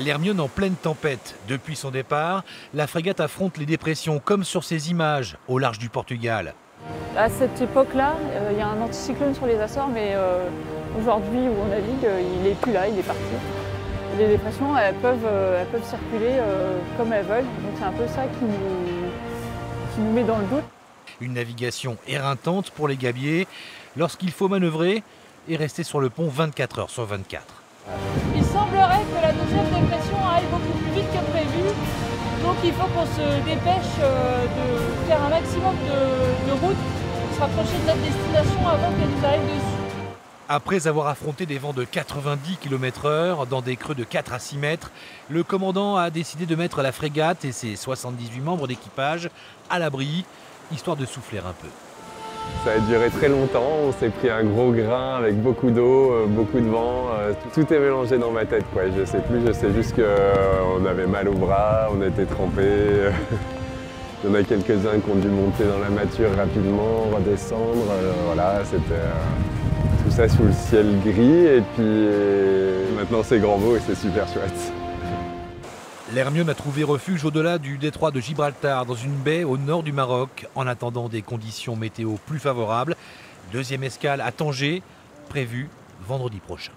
L'Hermione en pleine tempête. Depuis son départ, la frégate affronte les dépressions comme sur ces images au large du Portugal. À cette époque-là, euh, il y a un anticyclone sur les Açores, mais euh, aujourd'hui où on navigue, euh, il n'est plus là, il est parti. Les dépressions, elles peuvent, elles peuvent circuler comme elles veulent, donc c'est un peu ça qui nous, qui nous met dans le doute. Une navigation éreintante pour les gabiers lorsqu'il faut manœuvrer et rester sur le pont 24 heures sur 24. La deuxième dépression aille beaucoup plus vite que prévu, donc il faut qu'on se dépêche de faire un maximum de, de route pour se rapprocher de notre destination avant qu'elle nous arrive dessus. Après avoir affronté des vents de 90 km/h dans des creux de 4 à 6 mètres, le commandant a décidé de mettre la frégate et ses 78 membres d'équipage à l'abri, histoire de souffler un peu. Ça a duré très longtemps, on s'est pris un gros grain avec beaucoup d'eau, euh, beaucoup de vent, euh, tout est mélangé dans ma tête. Quoi. Je sais plus, je sais juste qu'on euh, avait mal au bras, on était trempés. Il y en a quelques-uns qui ont dû monter dans la mâture rapidement, redescendre. voilà, c'était tout ça sous le ciel gris et puis maintenant c'est grand beau et c'est super chouette. L'Hermione a trouvé refuge au-delà du détroit de Gibraltar, dans une baie au nord du Maroc, en attendant des conditions météo plus favorables. Deuxième escale à Tanger, prévue vendredi prochain.